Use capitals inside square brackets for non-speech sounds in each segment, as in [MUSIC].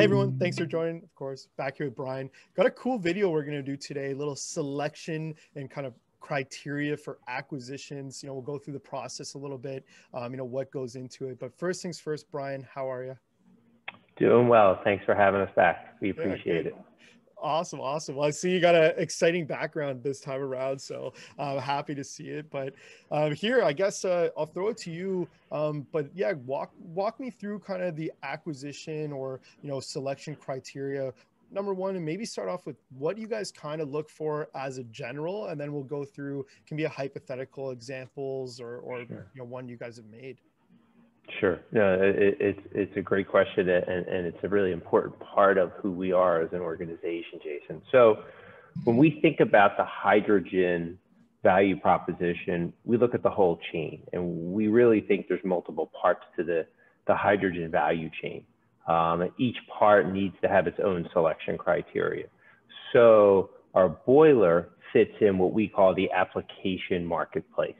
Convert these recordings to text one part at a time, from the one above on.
Hey everyone, thanks for joining. Of course, back here with Brian. Got a cool video we're going to do today, a little selection and kind of criteria for acquisitions. You know, we'll go through the process a little bit, um, you know, what goes into it. But first things first, Brian, how are you? Doing well. Thanks for having us back. We appreciate yeah, it. Awesome, awesome. Well, I see you got an exciting background this time around, so I'm uh, happy to see it. But uh, here, I guess uh, I'll throw it to you. Um, but yeah, walk walk me through kind of the acquisition or you know selection criteria. Number one, and maybe start off with what you guys kind of look for as a general, and then we'll go through can be a hypothetical examples or or sure. you know one you guys have made. Sure. No, it, it's it's a great question, and, and it's a really important part of who we are as an organization, Jason. So, when we think about the hydrogen value proposition, we look at the whole chain, and we really think there's multiple parts to the the hydrogen value chain. Um, each part needs to have its own selection criteria. So, our boiler fits in what we call the application marketplace.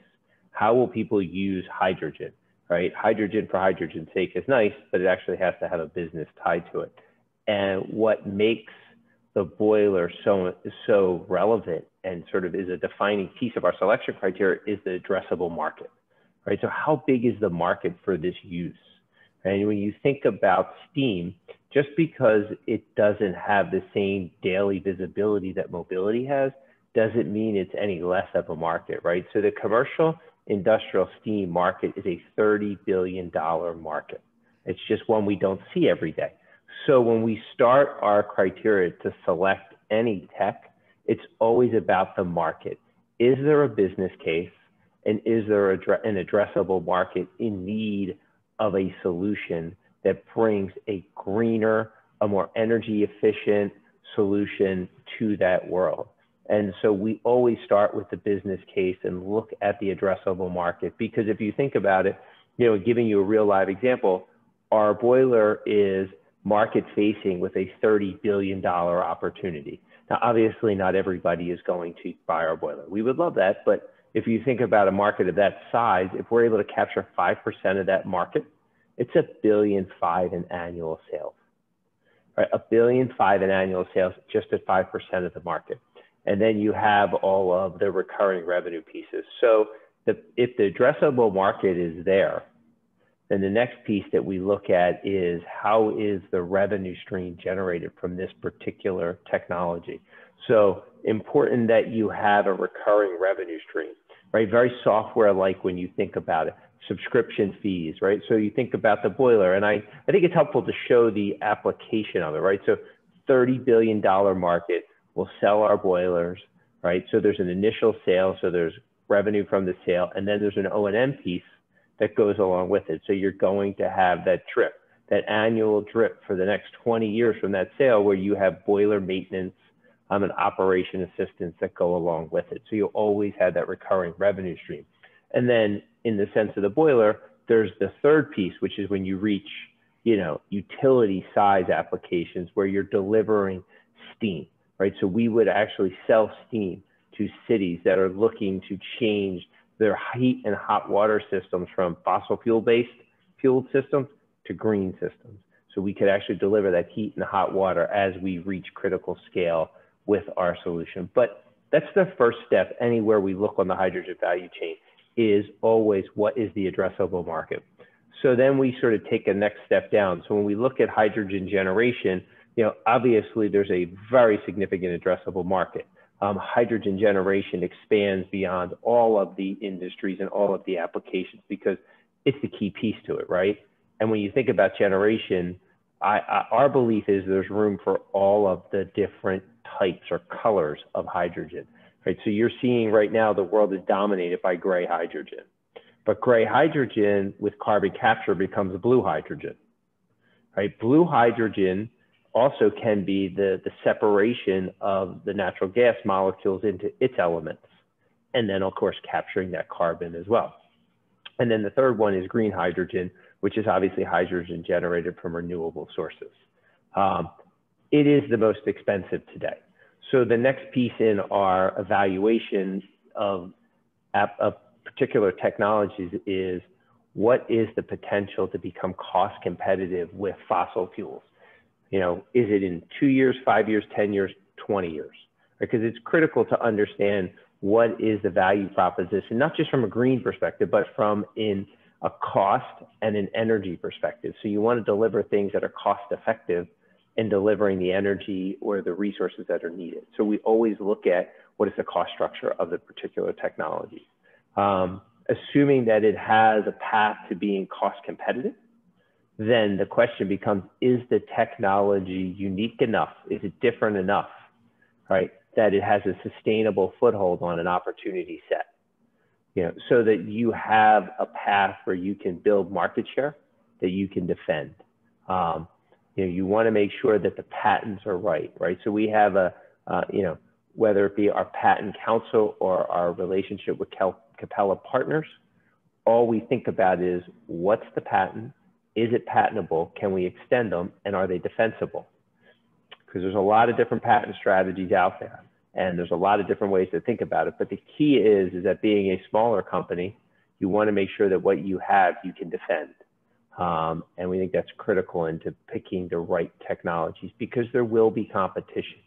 How will people use hydrogen? Right? Hydrogen for hydrogen's sake is nice, but it actually has to have a business tied to it. And what makes the boiler so so relevant and sort of is a defining piece of our selection criteria is the addressable market, right? So how big is the market for this use? And when you think about steam, just because it doesn't have the same daily visibility that mobility has, doesn't mean it's any less of a market, right? So the commercial industrial steam market is a $30 billion market. It's just one we don't see every day. So when we start our criteria to select any tech, it's always about the market. Is there a business case and is there an addressable market in need of a solution that brings a greener, a more energy efficient solution to that world? And so we always start with the business case and look at the addressable market because if you think about it, you know, giving you a real live example, our boiler is market facing with a $30 billion opportunity. Now, obviously, not everybody is going to buy our boiler. We would love that, but if you think about a market of that size, if we're able to capture 5% of that market, it's a billion five in annual sales. Right? A billion five in annual sales just at 5% of the market and then you have all of the recurring revenue pieces. So the, if the addressable market is there, then the next piece that we look at is how is the revenue stream generated from this particular technology. So important that you have a recurring revenue stream, right? Very software-like when you think about it, subscription fees, right? So you think about the boiler, and I, I think it's helpful to show the application of it, right? So $30 billion market, we'll sell our boilers, right? So there's an initial sale, so there's revenue from the sale, and then there's an O&M piece that goes along with it. So you're going to have that drip, that annual drip for the next 20 years from that sale where you have boiler maintenance um, and operation assistance that go along with it. So you always have that recurring revenue stream. And then in the sense of the boiler, there's the third piece, which is when you reach, you know, utility size applications where you're delivering steam right? So we would actually sell steam to cities that are looking to change their heat and hot water systems from fossil fuel based fueled systems to green systems. So we could actually deliver that heat and hot water as we reach critical scale with our solution. But that's the first step anywhere we look on the hydrogen value chain is always what is the addressable market. So then we sort of take a next step down. So when we look at hydrogen generation, you know, obviously there's a very significant addressable market. Um, hydrogen generation expands beyond all of the industries and all of the applications because it's the key piece to it, right? And when you think about generation, I, I, our belief is there's room for all of the different types or colors of hydrogen, right? So you're seeing right now the world is dominated by gray hydrogen, but gray hydrogen with carbon capture becomes blue hydrogen, right? Blue hydrogen also can be the, the separation of the natural gas molecules into its elements. And then, of course, capturing that carbon as well. And then the third one is green hydrogen, which is obviously hydrogen generated from renewable sources. Um, it is the most expensive today. So the next piece in our evaluation of, of particular technologies is what is the potential to become cost competitive with fossil fuels? You know, is it in two years, five years, 10 years, 20 years? Because it's critical to understand what is the value proposition, not just from a green perspective, but from in a cost and an energy perspective. So you want to deliver things that are cost effective in delivering the energy or the resources that are needed. So we always look at what is the cost structure of the particular technology. Um, assuming that it has a path to being cost competitive, then the question becomes, is the technology unique enough? Is it different enough, right? That it has a sustainable foothold on an opportunity set, you know, so that you have a path where you can build market share that you can defend. Um, you know, you want to make sure that the patents are right, right? So we have a, uh, you know, whether it be our patent counsel or our relationship with Cal Capella partners, all we think about is what's the patent? Is it patentable? Can we extend them? And are they defensible? Because there's a lot of different patent strategies out there and there's a lot of different ways to think about it. But the key is, is that being a smaller company, you want to make sure that what you have, you can defend. Um, and we think that's critical into picking the right technologies because there will be competition.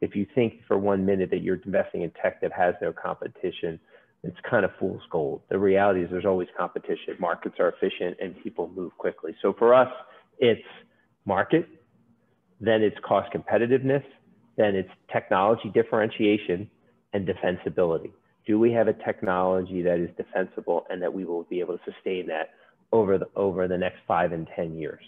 If you think for one minute that you're investing in tech that has no competition, it's kind of fool's gold. The reality is there's always competition. Markets are efficient and people move quickly. So for us, it's market, then it's cost competitiveness, then it's technology differentiation and defensibility. Do we have a technology that is defensible and that we will be able to sustain that over the, over the next five and 10 years.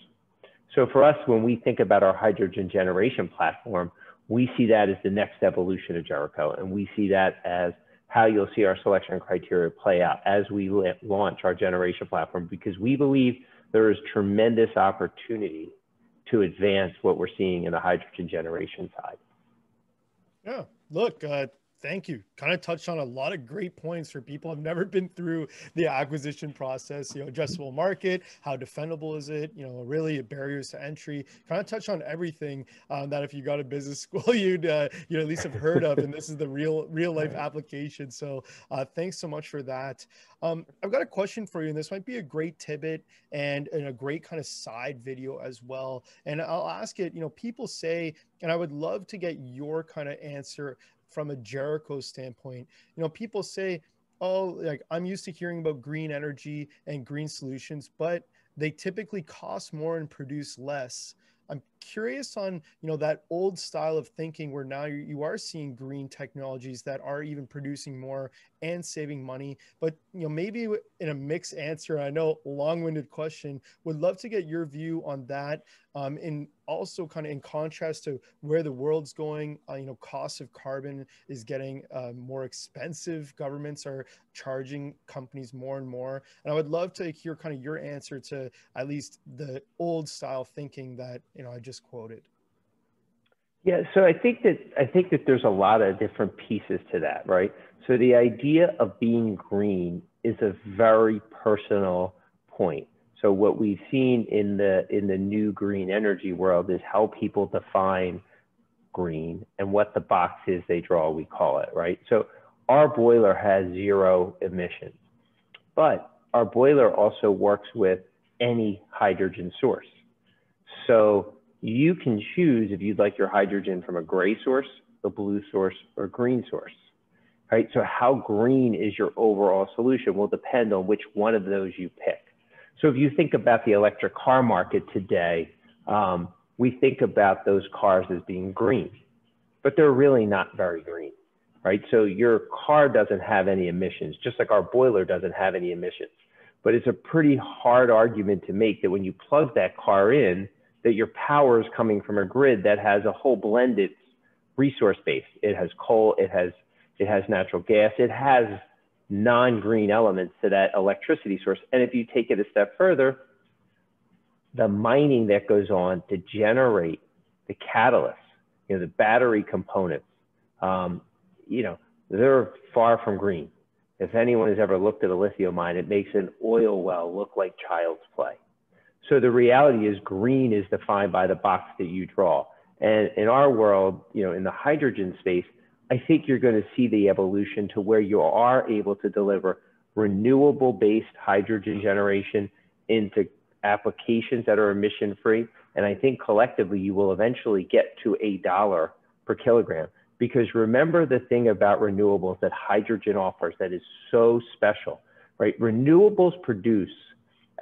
So for us, when we think about our hydrogen generation platform, we see that as the next evolution of Jericho. And we see that as how you'll see our selection criteria play out as we launch our generation platform, because we believe there is tremendous opportunity to advance what we're seeing in the hydrogen generation side. Yeah, look, uh, thank you. Kind of touched on a lot of great points for people who've never been through the acquisition process. You know, addressable market, how defendable is it? You know, really barriers to entry. Kind of touched on everything um, that if you got a business [LAUGHS] school, you'd uh, you at least have heard of, and this is the real real life application. So uh, thanks so much for that. Um, I've got a question for you, and this might be a great tidbit and, and a great kind of side video as well. And I'll ask it. You know, people say, and I would love to get your kind of answer from a Jericho standpoint. You know, people say, oh, like I'm used to hearing about green energy and green solutions, but they typically cost more and produce less. I'm curious on you know that old style of thinking where now you, are seeing green technologies that are even producing more and saving money but you know maybe in a mixed answer i know long-winded question would love to get your view on that um, and also kind of in contrast to where the world's going uh, you know cost of carbon is getting uh, more expensive governments are charging companies more and more and i would love to hear kind of your answer to at least the old style thinking that you know i just just quoted? Yeah, so I think that I think that there's a lot of different pieces to that, right? So the idea of being green is a very personal point. So what we've seen in the in the new green energy world is how people define green and what the box is they draw, we call it, right? So our boiler has zero emissions, but our boiler also works with any hydrogen source. So you can choose if you'd like your hydrogen from a gray source, a blue source, or green source. Right? So how green is your overall solution will depend on which one of those you pick. So if you think about the electric car market today, um, we think about those cars as being green, but they're really not very green, right? So your car doesn't have any emissions, just like our boiler doesn't have any emissions. But it's a pretty hard argument to make that when you plug that car in, that your power is coming from a grid that has a whole blended resource base. It has coal, it has it has natural gas, it has non-green elements to that electricity source. And if you take it a step further, the mining that goes on to generate the catalyst, you know, the battery components, um, you know, they're far from green. If anyone has ever looked at a lithium mine, it makes an oil well look like child's play. So the reality is green is defined by the box that you draw. And in our world, you know, in the hydrogen space, I think you're going to see the evolution to where you are able to deliver renewable based hydrogen generation into applications that are emission free. And I think collectively you will eventually get to a dollar per kilogram. Because remember the thing about renewables that hydrogen offers that is so special, right? Renewables produce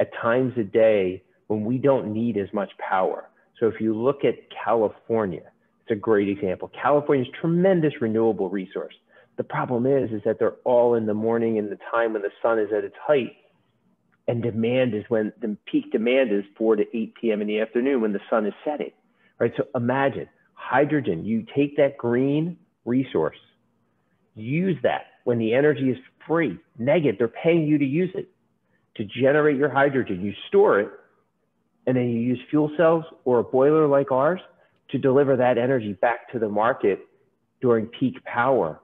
at times a day when we don't need as much power. So if you look at California, it's a great example. California's tremendous renewable resource. The problem is, is that they're all in the morning and the time when the sun is at its height. And demand is when the peak demand is 4 to 8 p.m. in the afternoon when the sun is setting, right? So imagine hydrogen, you take that green resource, use that when the energy is free, negative, they're paying you to use it to generate your hydrogen. You store it, and then you use fuel cells or a boiler like ours to deliver that energy back to the market during peak power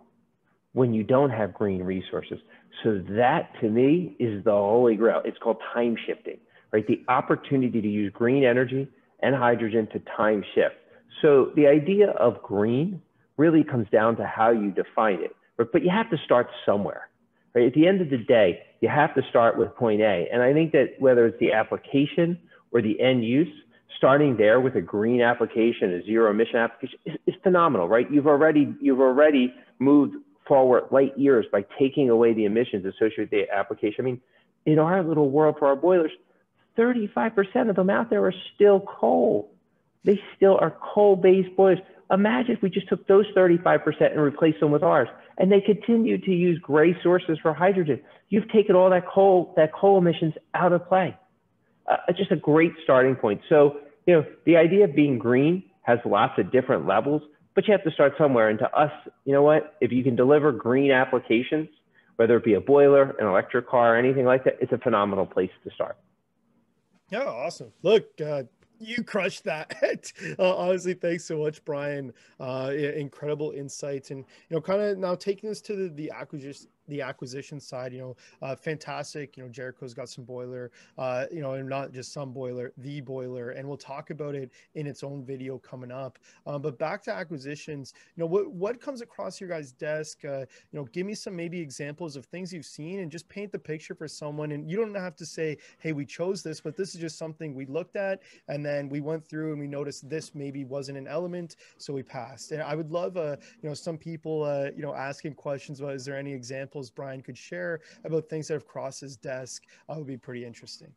when you don't have green resources. So that to me is the holy grail. It's called time shifting, right? The opportunity to use green energy and hydrogen to time shift. So the idea of green really comes down to how you define it, but, but you have to start somewhere. Right? At the end of the day, you have to start with point A. And I think that whether it's the application or the end use, starting there with a green application, a zero emission application is, is phenomenal, right? You've already you've already moved forward light years by taking away the emissions associated with the application. I mean, in our little world for our boilers, 35% of them out there are still coal. They still are coal-based boilers. Imagine if we just took those 35% and replaced them with ours, and they continue to use gray sources for hydrogen. You've taken all that coal, that coal emissions out of play. Uh, just a great starting point. So, you know, the idea of being green has lots of different levels, but you have to start somewhere. And to us, you know what? If you can deliver green applications, whether it be a boiler, an electric car, anything like that, it's a phenomenal place to start. Yeah, awesome. Look, uh, you crushed that. [LAUGHS] uh, honestly, thanks so much, Brian. Uh, incredible insights, and you know, kind of now taking us to the, the acquisition the acquisition side, you know, uh, fantastic. You know, Jericho's got some boiler, uh, you know, and not just some boiler, the boiler, and we'll talk about it in its own video coming up. Um, but back to acquisitions, you know, what what comes across your guys' desk? Uh, you know, give me some maybe examples of things you've seen, and just paint the picture for someone. And you don't have to say, hey, we chose this, but this is just something we looked at, and then we went through and we noticed this maybe wasn't an element, so we passed. And I would love, uh, you know, some people, uh, you know, asking questions about is there any examples examples Brian could share about things that have crossed his desk uh, would be pretty interesting.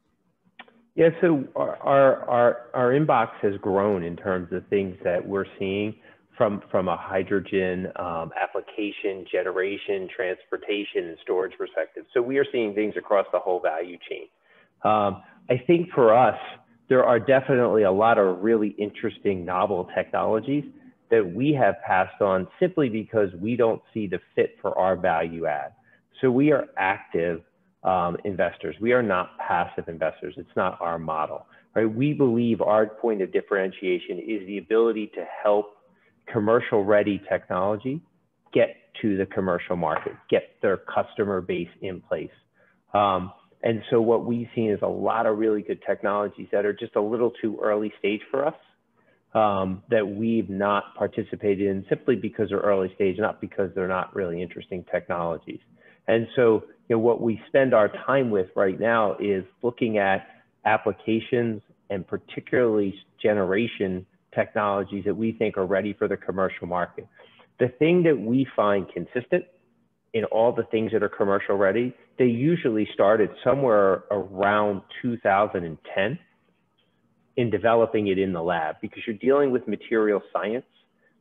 Yeah, so our, our, our, our inbox has grown in terms of things that we're seeing from, from a hydrogen um, application, generation, transportation, and storage perspective. So we are seeing things across the whole value chain. Um, I think for us, there are definitely a lot of really interesting novel technologies that we have passed on simply because we don't see the fit for our value add. So we are active um, investors. We are not passive investors. It's not our model, right? We believe our point of differentiation is the ability to help commercial ready technology get to the commercial market, get their customer base in place. Um, and so what we've seen is a lot of really good technologies that are just a little too early stage for us um, that we've not participated in simply because they're early stage, not because they're not really interesting technologies. And so, you know, what we spend our time with right now is looking at applications and particularly generation technologies that we think are ready for the commercial market. The thing that we find consistent in all the things that are commercial ready, they usually started somewhere around 2010 in developing it in the lab because you're dealing with material science.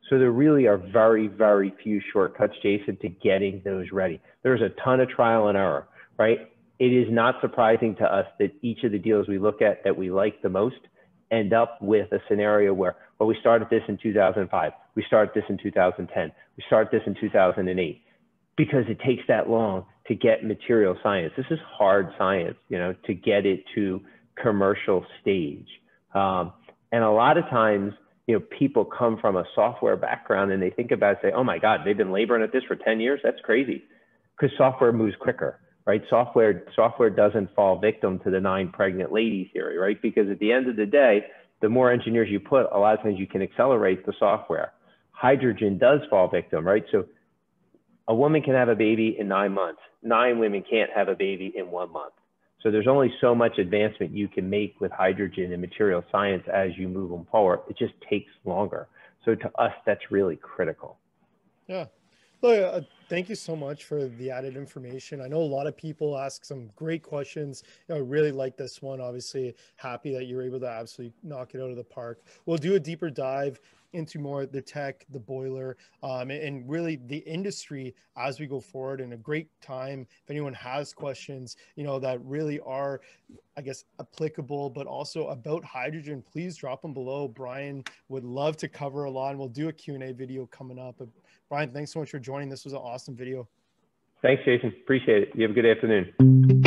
So there really are very, very few shortcuts, Jason, to getting those ready. There's a ton of trial and error, right? It is not surprising to us that each of the deals we look at that we like the most end up with a scenario where, well, we started this in 2005, we started this in 2010, we started this in 2008, because it takes that long to get material science. This is hard science, you know, to get it to commercial stage. Um, and a lot of times, you know, people come from a software background and they think about it, say, oh my God, they've been laboring at this for 10 years. That's crazy. Because software moves quicker, right? Software, software doesn't fall victim to the nine pregnant ladies theory, right? Because at the end of the day, the more engineers you put, a lot of times you can accelerate the software. Hydrogen does fall victim, right? So a woman can have a baby in nine months. Nine women can't have a baby in one month. So there's only so much advancement you can make with hydrogen and material science as you move them forward. It just takes longer. So to us, that's really critical. Yeah. Uh, thank you so much for the added information. I know a lot of people ask some great questions. You know, I really like this one. Obviously, happy that you're able to absolutely knock it out of the park. We'll do a deeper dive into more the tech, the boiler, um, and really the industry as we go forward. And a great time if anyone has questions, you know, that really are, I guess, applicable, but also about hydrogen. Please drop them below. Brian would love to cover a lot, and we'll do a Q and A video coming up. Brian, thanks so much for joining. This was an awesome video. Thanks, Jason. Appreciate it. You have a good afternoon.